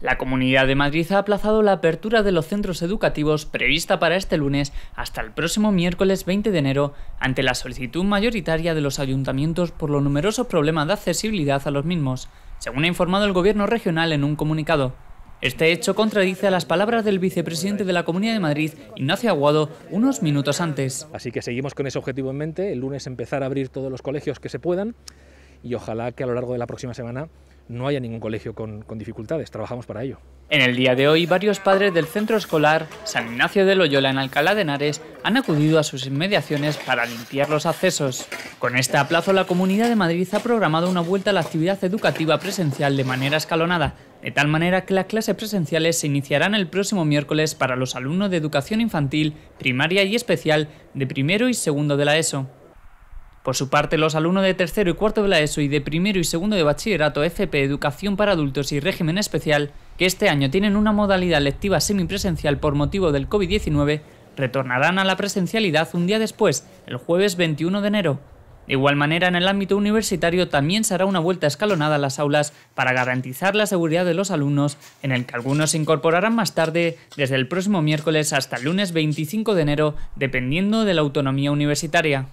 La Comunidad de Madrid ha aplazado la apertura de los centros educativos prevista para este lunes hasta el próximo miércoles 20 de enero ante la solicitud mayoritaria de los ayuntamientos por los numerosos problemas de accesibilidad a los mismos, según ha informado el Gobierno regional en un comunicado. Este hecho contradice a las palabras del vicepresidente de la Comunidad de Madrid, Ignacio Aguado, unos minutos antes. Así que seguimos con ese objetivo en mente, el lunes empezar a abrir todos los colegios que se puedan y ojalá que a lo largo de la próxima semana no haya ningún colegio con, dificultades. Trabajamos para ello. En el día de hoy, varios padres del centro escolar San Ignacio de Loyola en Alcalá de Henares han acudido a sus inmediaciones para limpiar los accesos. Con este aplazo, la Comunidad de Madrid ha programado una vuelta a la actividad educativa presencial de manera escalonada, de tal manera que las clases presenciales se iniciarán el próximo miércoles para los alumnos de educación infantil, primaria y especial de primero y segundo de la ESO. Por su parte, los alumnos de tercero y cuarto de la ESO y de primero y segundo de bachillerato FP Educación para Adultos y Régimen Especial, que este año tienen una modalidad lectiva semipresencial por motivo del COVID-19, retornarán a la presencialidad un día después, el jueves 21 de enero. De igual manera, en el ámbito universitario también se hará una vuelta escalonada a las aulas para garantizar la seguridad de los alumnos, en el que algunos se incorporarán más tarde, desde el próximo miércoles hasta el lunes 25 de enero, dependiendo de la autonomía universitaria.